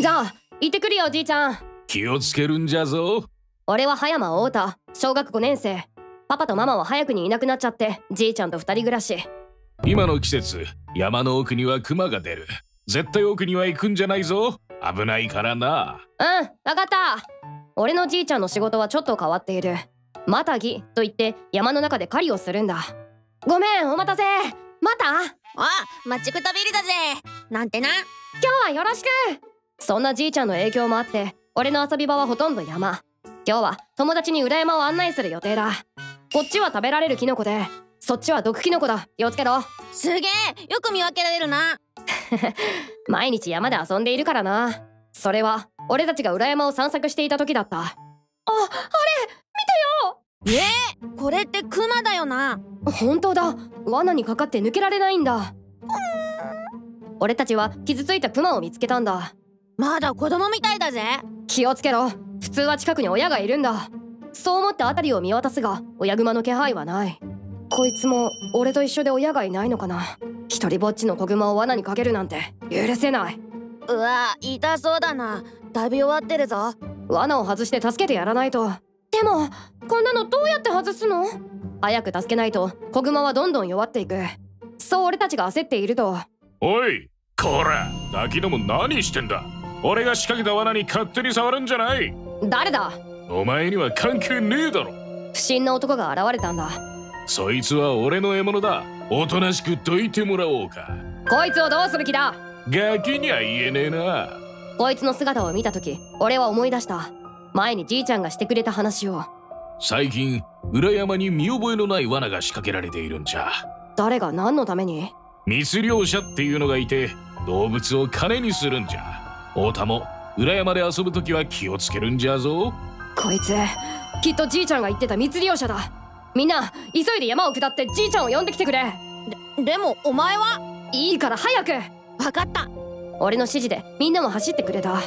じゃあ行ってくるよじいちゃん。気をつけるんじゃぞ。俺は葉山太田小学5年生。パパとママは早くにいなくなっちゃってじいちゃんと二人暮らし。今の季節山の奥には熊が出る。絶対奥には行くんじゃないぞ。危ないからな。うんわかった。俺のじいちゃんの仕事はちょっと変わっている。またぎと言って山の中で狩りをするんだ。ごめんお待たせ。また？あ待ちくたびりだぜ。なんてな今日はよろしくそんなじいちゃんの影響もあって俺の遊び場はほとんど山。今日は友達に裏山を案内する予定だ。こっちは食べられるキノコでそっちは毒キノコだ。気をつけろ。すげえよく見分けられるな。毎日山で遊んでいるからな。それは俺たちが裏山を散策していた時だった。ああれえー、これってクマだよな。本当だ。罠にかかって抜けられないんだ。俺たちは傷ついたクマを見つけたんだまだ子供みたいだぜ。気をつけろ。普通は近くに親がいるんだ。そう思って辺りを見渡すが親熊の気配はない。こいつも俺と一緒で親がいないのかな。一人ぼっちの子熊を罠にかけるなんて許せない。うわ痛そうだな。食べ終わってるぞ。罠を外して助けてやらないと。でもこんなのどうやって外すの？早く助けないと子熊はどんどん弱っていく。そう俺たちが焦っていると。おいこらガキども何してんだ？俺が仕掛けた罠に勝手に触るんじゃない。誰だ？お前には関係ねえだろ。不審な男が現れたんだ。そいつは俺の獲物だ。おとなしくどいてもらおうか。こいつをどうする気だ？ガキには言えねえな。こいつの姿を見た時俺は思い出した。前にじいちゃんがしてくれた話を。最近裏山に見覚えのない罠が仕掛けられているんじゃ。誰が何のために？密猟者っていうのがいて動物を金にするんじゃ太田も裏山で遊ぶ時は気をつけるんじゃぞ。こいつきっとじいちゃんが言ってた密猟者だ。みんな急いで山を下ってじいちゃんを呼んできてくれ。ででもお前は？いいから早く。分かった。俺の指示でみんなも走ってくれた。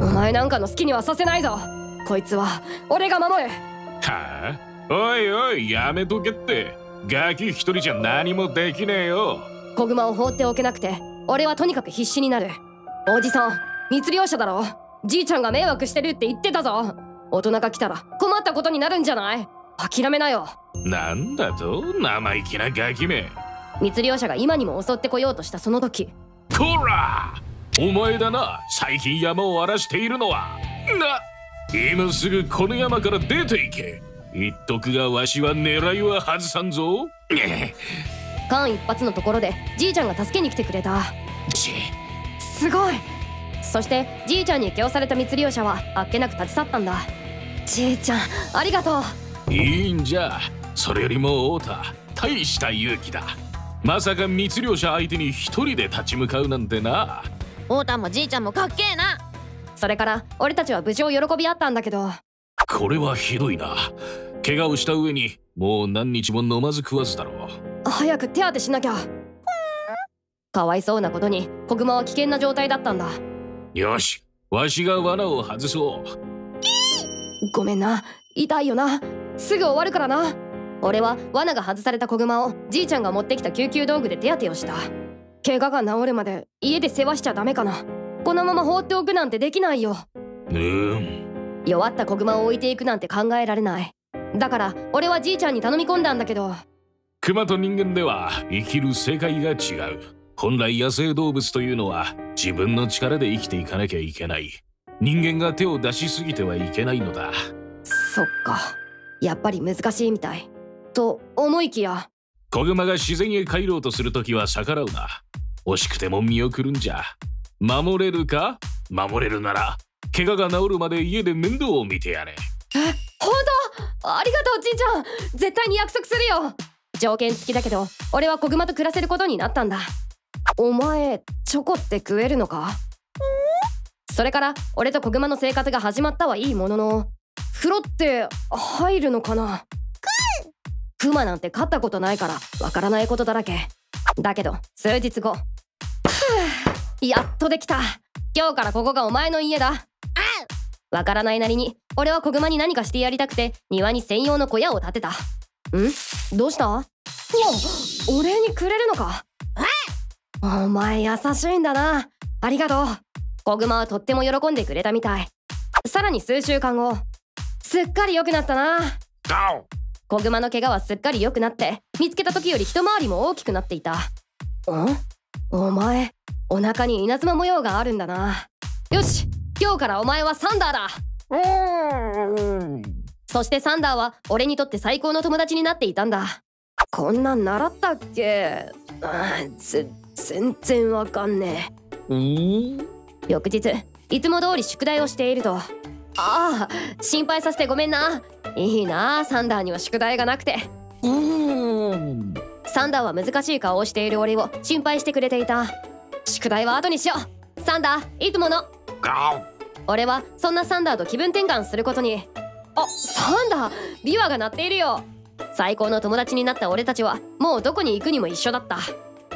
お前なんかの好きにはさせないぞ。こいつは俺が守る。はあ？おいおいやめとけって。ガキ一人じゃ何もできねえよ。子熊を放っておけなくて俺はとにかく必死になる。おじさん密漁者だろ？じいちゃんが迷惑してるって言ってたぞ。大人が来たら困ったことになるんじゃない？諦めなよ。なんだと生意気なガキめ。密漁者が今にも襲ってこようとしたその時。こら！お前だな最近山を荒らしているのは。な今すぐこの山から出ていけ。言っとくがわしは狙いは外さんぞ。間一髪のところでじいちゃんが助けに来てくれた。ちすごいそしてじいちゃんに気をされた密漁者はあっけなく立ち去ったんだ。じいちゃんありがとう。いいんじゃ。それよりも太田大した勇気だ。まさか密漁者相手に一人で立ち向かうなんてな。太田もじいちゃんもかっけえな。それから俺たちは無事を喜び合ったんだけど。これはひどいな。怪我をした上にもう何日も飲まず食わずだろう。早く手当てしなきゃ。かわいそうなことに子熊は危険な状態だったんだよしわしが罠を外そう。ごめんな。痛いよな。すぐ終わるからな。俺は罠が外された子熊をじいちゃんが持ってきた救急道具で手当てをした。怪我が治るまで家で世話しちゃダメかな。このまま放っておくなんてできないよ。うーん弱った子熊を置いていくなんて考えられない。だから俺はじいちゃんに頼み込んだんだけど。熊と人間では生きる世界が違う本来野生動物というのは自分の力で生きていかなきゃいけない。人間が手を出しすぎてはいけないのだ。そっか。やっぱり難しいみたい。と思いきや。子熊が自然へ帰ろうとするときは逆らうな。惜しくても見送るんじゃ。守れるか？守れるなら。怪我が治るまで家で面倒を見てやれ。え本当？ありがとうじいちゃん。絶対に約束するよ。条件付きだけど俺は子熊と暮らせることになったんだお前チョコって食えるのか？それから俺と子熊の生活が始まったはいいものの風呂って入るのかな？クマなんて飼ったことないからわからないことだらけ。だけど数日後やっとできた。今日からここがお前の家だ。わからないなりに俺は子熊に何かしてやりたくて庭に専用の小屋を建てた。ん？どうした？お礼にくれるのか？お前優しいんだな。ありがとう。子グマはとっても喜んでくれたみたい。さらに数週間後すっかり良くなったな。子グマの怪我はすっかり良くなって見つけた時より一回りも大きくなっていた。ん？お前お腹に稲妻模様があるんだな。よし今日からお前はサンダーだ。そしてサンダーは俺にとって最高の友達になっていたんだ。こんなん習ったっけ？ぜ全然わかんねえ。翌日いつも通り宿題をしていると。ああ心配させてごめんな。いいなサンダーには宿題がなくて。サンダーは難しい顔をしている俺を心配してくれていた。宿題は後にしよう。サンダーいつもの。俺はそんなサンダーと気分転換することに。あサンダービワが鳴っているよ。最高の友達になった俺たちはもうどこに行くにも一緒だった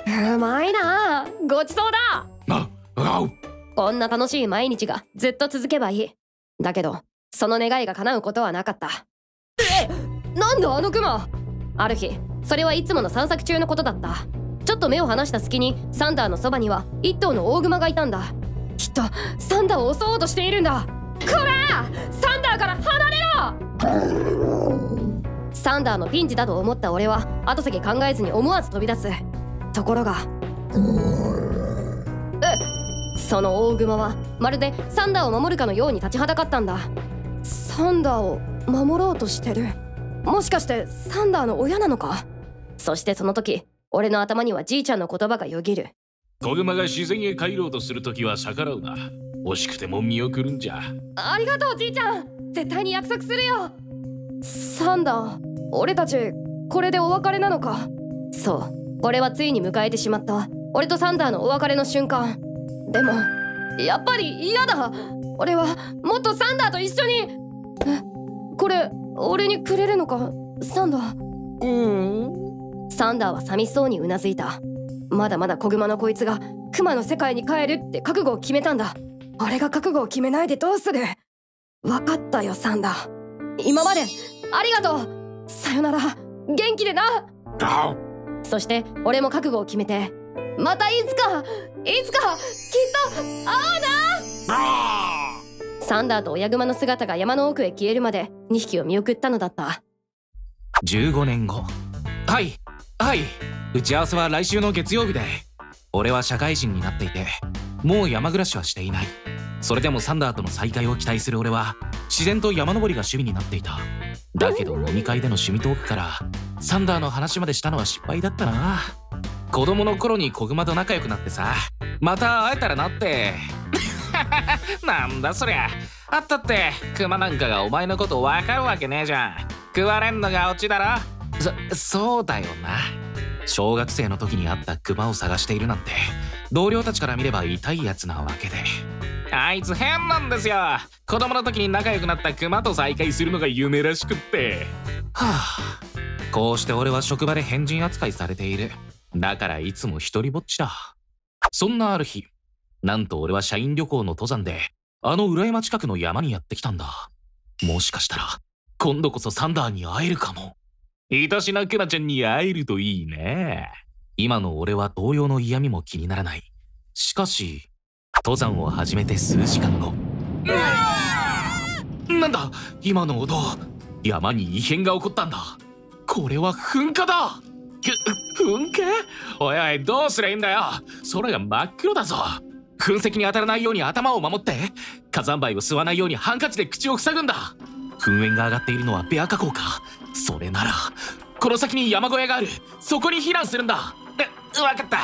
うまいな。ごちそうだ。こんな楽しい毎日がずっと続けばいい。だけどその願いが叶うことはなかった。えなんだあのクマ。ある日それはいつもの散策中のことだった。ちょっと目を離した隙にサンダーのそばには一頭の大熊がいたんだ。きっとサンダーを襲おうとしているんだ。こら！サンダーから離れろ！サンダーのピンチだと思った俺は後先考えずに思わず飛び出すところが。えその大熊はまるでサンダーを守るかのように立ちはだかったんだ。サンダーを守ろうとしてる。もしかしてサンダーの親なのか？そしてその時俺の頭にはじいちゃんの言葉がよぎる。子熊が自然へ帰ろうとする時は逆らうな。惜しくても見送るんじゃ。ありがとうじいちゃん。絶対に約束するよ。サンダー俺たちこれでお別れなのか？そう俺はついに迎えてしまった。俺とサンダーのお別れの瞬間。でもやっぱり嫌だ。俺はもっとサンダーと一緒に。えこれ俺にくれるのか？サンダー。うん。サンダーは寂しそうにうなずいた。まだまだ子熊のこいつがクマの世界に帰るって覚悟を決めたんだ。俺が覚悟を決めないでどうする？分かったよサンダー。今までありがとう。さよなら。元気でなそして俺も覚悟を決めてまたいつかいつかきっと会うな！サンダーと親熊の姿が山の奥へ消えるまで2匹を見送ったのだった。15年後。はいはい。打ち合わせは来週の月曜日で。俺は社会人になっていてもう山暮らしはしていない。それでもサンダーとの再会を期待する俺は自然と山登りが趣味になっていた。だけど飲み会での趣味トークからサンダーの話までしたのは失敗だったな。子供の頃に子熊と仲良くなってさまた会えたらなって。なんだそりゃ。あったってクマなんかがお前のこと分かるわけねえじゃん。食われんのがオチだろ。そそうだよな。小学生の時に会ったクマを探しているなんて同僚たちから見れば痛いやつなわけで。あいつ変なんですよ。子供の時に仲良くなったクマと再会するのが夢らしくって。はあ。こうして俺は職場で変人扱いされている。だからいつも一人ぼっちだ。そんなある日なんと俺は社員旅行の登山であの裏山近くの山にやってきたんだ。もしかしたら今度こそサンダーに会えるかも。愛しなクナちゃんに会えるといいね。今の俺は同様の嫌味も気にならない。しかし登山を始めて数時間後。なんだ？今の音。山に異変が起こったんだ。これは噴火だ。噴火？おいおいどうすりゃいいんだよ。空が真っ黒だぞ。噴石に当たらないように頭を守って火山灰を吸わないようにハンカチで口を塞ぐんだ。噴煙が上がっているのはベア火口か。それならこの先に山小屋がある。そこに避難するんだ。え分かった。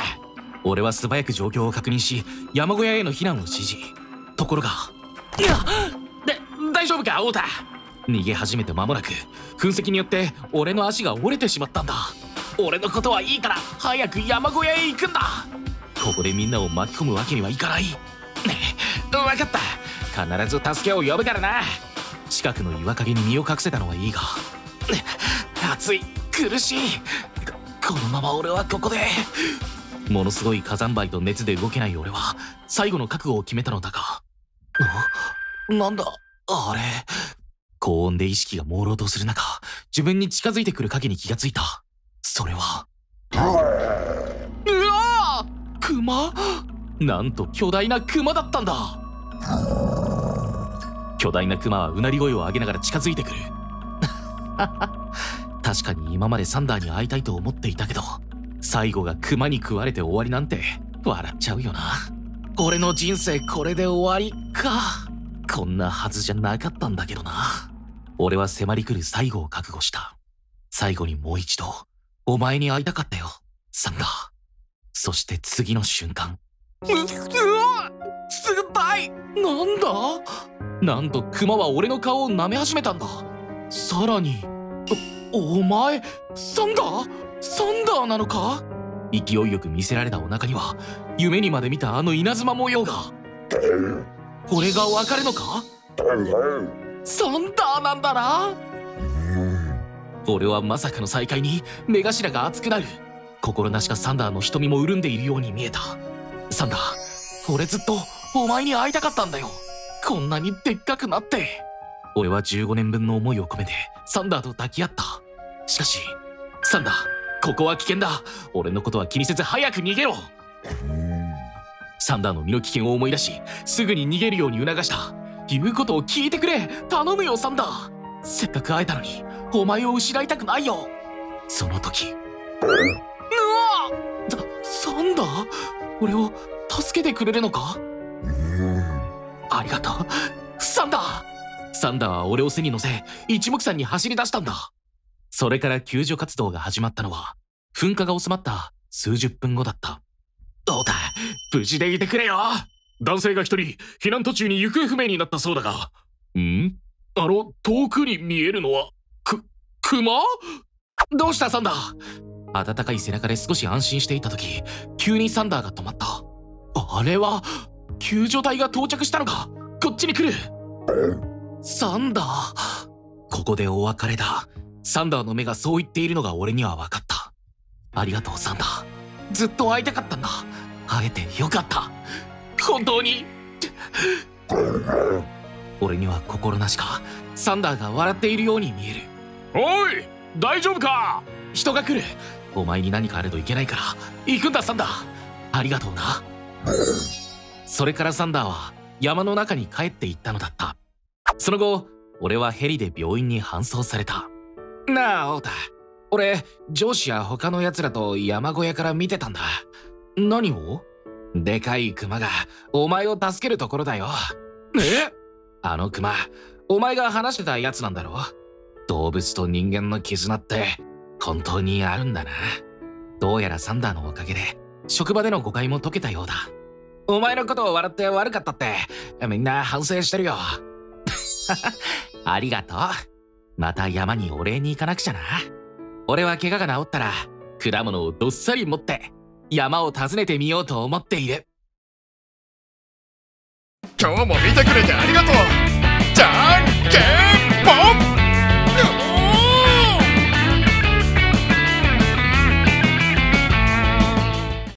俺は素早く状況を確認し山小屋への避難を指示。ところが。いやで大丈夫か太田？逃げ始めて間もなく噴石によって俺の足が折れてしまったんだ。俺のことはいいから早く山小屋へ行くんだ。ここでみんなを巻き込むわけにはいかない。分かった。必ず助けを呼ぶからな。近くの岩陰に身を隠せたのはいいが。暑い苦しい。このまま俺はここでものすごい火山灰と熱で動けない俺は最後の覚悟を決めたのだが。なんだ？あれ？高温で意識が朦朧とする中自分に近づいてくる影に気がついた。それはうわクマなんと巨大なクマだったんだ！巨大なクマはうなり声を上げながら近づいてくる。確かに今までサンダーに会いたいと思っていたけど最後がクマに食われて終わりなんて笑っちゃうよな。俺の人生これで終わりか。こんなはずじゃなかったんだけどな。俺は迫り来る最後を覚悟した。最後にもう一度お前に会いたかったよ。サンダーそして次の瞬間。ううわ冷たい。なんだ？なんとクマは俺の顔を舐め始めたんだ。さらにおお前サンダーサンダーなのか？勢いよく見せられたお腹には夢にまで見たあの稲妻模様がこれがわかるのか？サンダーなんだな？俺はまさかの再会に目頭が熱くなる。心なしかサンダーの瞳も潤んでいるように見えた。サンダー俺ずっとお前に会いたかったんだよ。こんなにでっかくなって。俺は15年分の思いを込めてサンダーと抱き合った。しかしサンダーここは危険だ。俺のことは気にせず早く逃げろ。サンダーの身の危険を思い出しすぐに逃げるように促した。言うことを聞いてくれ。頼むよサンダー。せっかく会えたのにお前を失いたくないよ。その時。うわササンダー？俺を助けてくれるのか？ありがとう。サンダー。サンダーは俺を背に乗せ一目散に走り出したんだ。それから救助活動が始まったのは噴火が収まった数十分後だった。どうだ？無事でいてくれよ！男性が一人避難途中に行方不明になったそうだが。ん？あの遠くに見えるのはく熊？どうしたサンダー？温かい背中で少し安心していた時急にサンダーが止まった。あれは救助隊が到着したのか？こっちに来る。サンダー。ここでお別れだサンダーの目がそう言っているのが俺には分かった。ありがとうサンダー。ずっと会いたかったんだ。会えてよかった。本当に。俺には心なしか。サンダーが笑っているように見える。おい大丈夫か？人が来る。お前に何かあるといけないから。行くんだサンダー。ありがとうな。それからサンダーは山の中に帰っていったのだった。その後俺はヘリで病院に搬送されたなあオータ俺上司や他の奴らと山小屋から見てたんだ。何を？でかいクマがお前を助けるところだよ。え？あのクマお前が話してたやつなんだろ動物と人間の絆って本当にあるんだな。どうやらサンダーのおかげで職場での誤解も解けたようだ。お前のことを笑って悪かったってみんな反省してるよ。ありがとうまた山にお礼に行かなくちゃな。俺は怪我が治ったら果物をどっさり持って山を訪ねてみようと思っている。今日も見てくれてありがとう。じゃんけんぽ